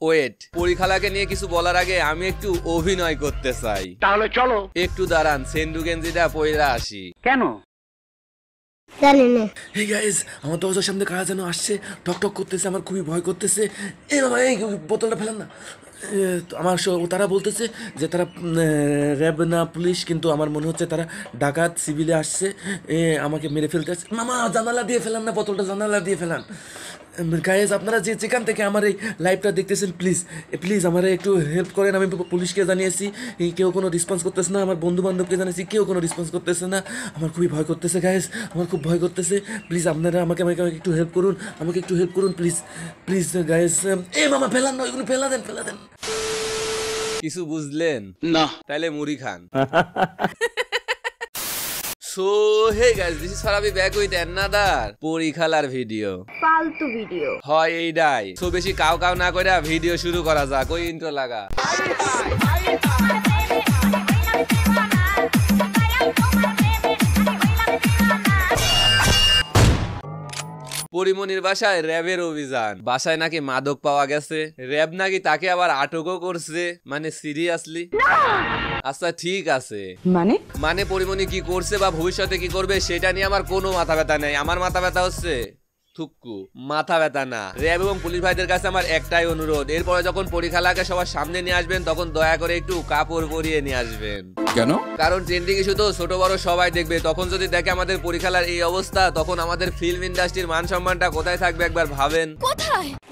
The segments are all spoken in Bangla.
ওয়েট পরীক্ষালাকে নিয়ে কিছু বলার আগে আমি একটু অভিনয় করতে চাই। তাহলে চলো। একটু দাঁড়ান সেন্ডু গেঞ্জিটা পয়রা আসি। কেন? জানি না। হে গাইস আমার দরজার সামনে কারা যেন আসছে টক টক করতেছে আমার খুবই ভয় করতেছে। এ বাবা এই বোতলটা ফেলেন না। এ, তো আমার স- তারা বলতেছে যে তারা র্যাব না পুলিশ কিন্তু আমার মনে হচ্ছে তারা ডাকাত সিভিলে আসছে। এ আমাকে মেরে ফেলতে আসছে। মামা জানালা দিয়ে ফেলান না বোতলটা জানালা দিয়ে ফেলান। গাইজ আপনারা যে যেখান থেকে আমার এই লাইভটা দেখতেছেন প্লিজ প্লিজ আমার একটু হেল্প করেন। আমি পুলিশকে জানিয়েছি কেউ কোনো রেসপন্স করতেছে না। আমার বন্ধু বান্ধবকে জানিয়েছি কেউ কোনো রেসপন্স করতেছে না। আমার খুবই ভয় করতেছে গাইজ আমার খুব ভয় করতেছে। প্লিজ আপনারা আমাকে আমাকে আমাকে একটু হেল্প করুন আমাকে একটু হেল্প করুন প্লিজ প্লিজ গাইজ এ মামা ফেলান না ওইগুলো ফেলা দেন ফেলা দেন। কিছু বুঝলেন? না। তাইলে মুড়ি খান। So hey guys this is Farabi back with another পরিখালার video ফালতু ভিডিও হয় এইটাই সো বেশি কাউ কাউ না কইরা ভিডিও শুরু করা যাক। ওই ইন্ট্রো লাগা। পরিমনির বাসায় র্যাবের অভিযান। বাসায় নাকি মাদক পাওয়া গেছে। র্যাব নাকি তাকে আবার আটকও করছে। মানে সিরিয়াসলি? আচ্ছা ঠিক আছে। মানে? মানে পরিমণি কি করছে বা ভবিষ্যতে কি করবে সেটা নিয়ে আমার কোনো মাথা ব্যথা নেই। আমার মাথা ব্যথা হচ্ছে থুক্কু মাথা ব্যথা না। র্যাব এবং পুলিশ ভাইদের কাছে আমার একটাই অনুরোধ। এরপরে যখন পরীক্ষালাকে সবার সামনে নিয়ে আসবেন তখন দয়া করে একটু কাপড় পরিয়ে নিয়ে আসবেন। কেন? কারণ ট্রেন্ডিং ইস্যু তো ছোট বড় সবাই দেখবে। তখন যদি দেখে আমাদের পরীক্ষালার এই অবস্থা তখন আমাদের ফিল্ম ইন্ডাস্ট্রির মান সম্মানটা কোথায় থাকবে একবার ভাবেন।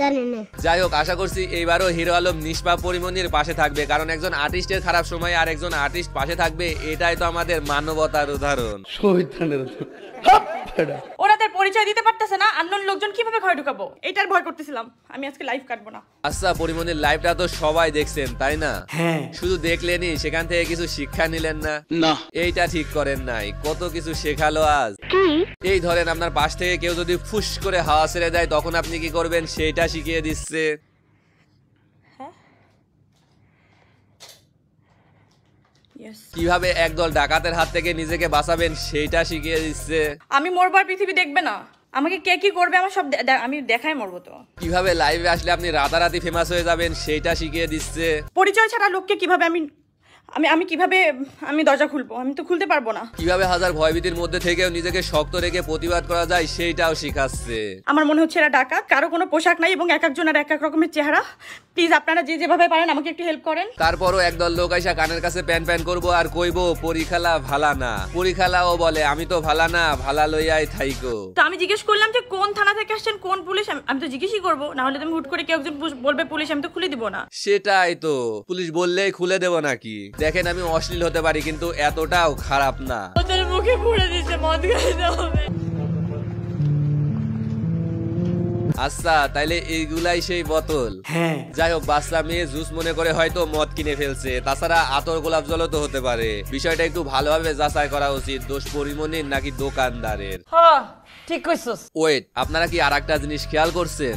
জানি না। যাই হোক আশা করছি এইবারও হিরো আলম নিষ্পাপ পরিমণির পাশে থাকবে। কারণ একজন আর্টিস্টের খারাপ সময় আর একজন আর্টিস্ট পাশে থাকবে এটাই তো আমাদের মানবতার উদাহরণ। ওনাদের পরিচয় দিতে পারতেছে না আননোন লোকজন কীভাবে ঘরে ঢুকাবো? এটার ভয় করতেছিলাম। আমি আজকে লাইভ কাটবো না। আচ্ছা পরিমণির লাইভটা তো সবাই দেখছেন তাই না? হ্যাঁ। শুধু দেখলেনই সেখান থেকে কিছু শিক্ষা নিলেন না? না। এইটা ঠিক করেন নাই। কত কিছু শেখালো আজ। এই ধরেন আপনার পাশ থেকে কেউ যদি ফুস করে হাওয়া ছেড়ে দেয় তখন আপনি কি করবেন? সেইটা শিখিয়ে দিচ্ছে। কীভাবে একদল ডাকাতের হাত থেকে নিজেকে বাঁচাবেন সেইটা শিখিয়ে দিচ্ছে। আমি মরবার পৃথিবী দেখবে না। আমাকে কে কি করবে? আমার সব আমি দেখাই মরবো তো। কীভাবে লাইভে আসলে আপনি রাতারাতি ফেমাস হয়ে যাবেন সেইটা শিখিয়ে দিচ্ছে। পরিচয় ছাড়া লোককে কীভাবে আমি আমি আমি কীভাবে আমি দরজা খুলবো? আমি তো খুলতে পারব না। কীভাবে হাজার ভয়ভীতির মধ্যে থেকেও নিজেকে শক্ত রেখে প্রতিবাদ করা যায় সেইটাও শিখাচ্ছে। আমার মনে হচ্ছে এরা ডাকা কারও কোনো পোশাক নাই এবং এক একজনের এক এক রকমের চেহারা। প্লিজ আপনারা যে যেভাবে পারেন আমাকে একটু হেল্প করেন। তারপরও একদল লোক আইসা কানের কাছে প্যান প্যান করব আর কইবো পরীক্ষালা ভালা না পরীক্ষালাও বলে আমি তো ভালা না ভালা লইয়াই থাইকো। তো আমি জিজ্ঞেস করলাম যে কোন থানা থেকে আসছেন কোন পুলিশ? আমি আমি তো জিজ্ঞেসই করব না হলে তুমি হুট করে কেউ একজন পুলিশ বলবে পুলিশ আমি তো খুলে দিব না। সেটাই তো পুলিশ বললেই খুলে দেব নাকি? দেখেন আমি অশ্লীল হতে পারি কিন্তু এতটাও খারাপ না। ওদের মুখে পুড়ে দিচ্ছে মদ খাইতে হবে। আচ্ছা তাইলে এইগুলাই সেই বোতল। হ্যাঁ। যাই হোক বাচ্চা মেয়ে জুস মনে করে হয়তো মদ কিনে ফেলছে। তাছাড়া আতর গোলাপ জলও তো হতে পারে। বিষয়টা একটু ভালোভাবে যাচাই করা উচিত দোষ পরিমণির নাকি দোকানদারের? হ্যাঁ ঠিক কইছস। ওয়েট আপনারা কি আর একটা জিনিস খেয়াল করছেন?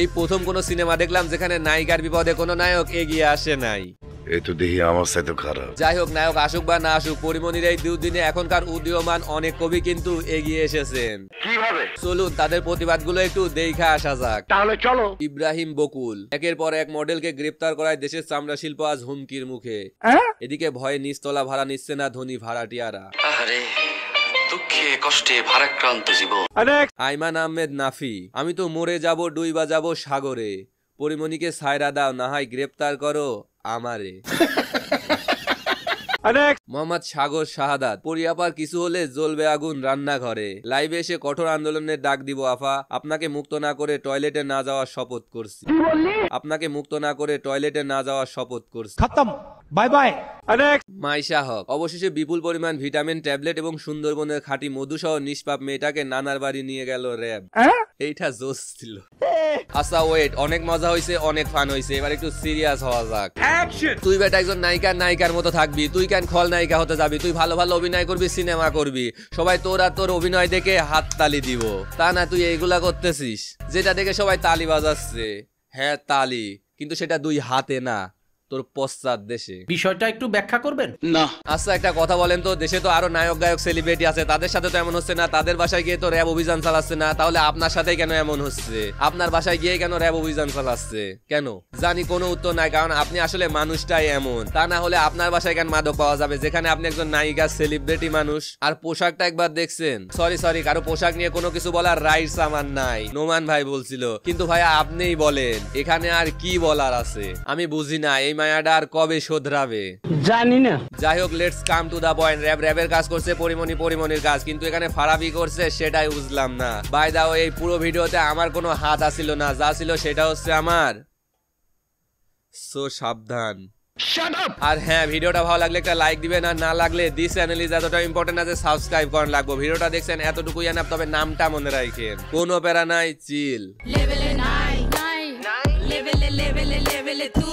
এই প্রথম কোন সিনেমা দেখলাম যেখানে নায়িকার বিপদে কোনো নায়ক এগিয়ে আসে নাই। এই তো দেখি আমার সাথে খারাপ। যাই হোক নায়ক আসুক বা না আসুক পরিমণির এই দুদিনে এখনকার উদীয়মান অনেক কবি কিন্তু এগিয়ে এসেছেন। কীভাবে? চলুন তাদের প্রতিবাদগুলো একটু দেখা আসা যাক। তাহলে চলো। ইব্রাহিম বকুল একের পর এক মডেলকে গ্রেপ্তার করায় দেশের চামড়া শিল্প আজ হুমকির মুখে। এদিকে ভয়ে নিচতলা ভাড়া নিচ্ছে না ধনী ভাড়াটিয়ারা। আরে দুঃখে কষ্টে ভারাক্রান্ত জীবন। আইমান আহমেদ নাফি আমি তো মরে যাব ডুইবা যাব সাগরে। পরিমণিকে সায়রা দাও না হয় গ্রেপ্তার করো আমারে। মোহাম্মদ সাগর শাহাদাত পরিয়াপার কিছু হলে জ্বলবে আগুন রান্নাঘরে। লাইভে এসে কঠোর আন্দোলনের ডাক দিব আফা। আপনাকে মুক্ত না করে টয়লেটে না যাওয়ার শপথ করছি। আপনাকে মুক্ত না করে টয়লেটে না যাওয়ার শপথ করছি। খতম। বাই বাই মাইশা হক অবশেষে বিপুল পরিমাণ ভিটামিন ট্যাবলেট এবং সুন্দরবনের খাঁটি মধু সহ নিষ্পাপ মেয়েটাকে নানার বাড়ি নিয়ে গেল র্যাব। এইটা জোস ছিল। আচ্ছা ওয়েট অনেক মজা হয়েছে অনেক ফান হয়েছে এবার একটু সিরিয়াস হওয়া যাক। তুই বেটা একজন নায়িকার নায়িকার মতো থাকবি। তুই কেন খল নায়িকা হতে যাবি? তুই ভালো ভালো অভিনয় করবি সিনেমা করবি। সবাই তোর আর তোর অভিনয় দেখে হাত তালি দিব। তা না তুই এইগুলা করতেছিস? যেটা দেখে সবাই তালি বাজাচ্ছে। হ্যাঁ তালি। কিন্তু সেটা দুই হাতে না। তোর পশ্চাৎ দেশে। বিষয়টা একটু ব্যাখ্যা করবেন? না। আচ্ছা একটা কথা বলেন তো দেশে তো আরও নায়ক গায়ক সেলিব্রিটি আছে তাদের সাথে তো এমন হচ্ছে না তাদের বাসায় গিয়ে তো র্যাব অভিযান চালাচ্ছে না তাহলে আপনার সাথে কেন এমন হচ্ছে? আপনার বাসায় গিয়ে কেন র্যাব অভিযান চালাচ্ছে? কেন? জানি কোনো উত্তর নাই কারণ আপনি আসলে মানুষটাই এমন। তা না হলে আপনার বাসায় কেন মাদক পাওয়া যাবে? যেখানে আপনি একজন নায়িকা সেলিব্রিটি মানুষ। আর পোশাকটা একবার দেখছেন? সরি সরি কারও পোশাক নিয়ে কোনো কিছু বলার রাইটস আমার নাই। নোমান ভাই বলছিল কিন্তু ভাইয়া আপনিই বলেন এখানে আর কি বলার আছে? আমি বুঝি না এই মায়াটা আর কবে শোধরাবে? জানি না যাই হোক let's come to the point RAB র্যাবের কাজ করছে পরিমণি পরিমণির কাজ কিন্তু এখানে ফারাবি করছে সেটাই বুঝলাম না। বাই দাও এই পুরো ভিডিওতে আমার কোনো হাত আসিল না যা ছিল সেটা হচ্ছে আমার। সো সাবধান। আর হ্যাঁ ভিডিওটা ভালো লাগলে একটা লাইক দিবেন আর না লাগলে দিস চ্যানেল ইজ এতটা ইম্পর্টেন্ট আছে সাবস্ক্রাইব করেন লাগবো। ভিডিওটা দেখছেন এতটুকুই জানাব তবে নামটা মনে রাখেন। কোনো প্যারা নাই চিল nine, nine, levele levele levele tu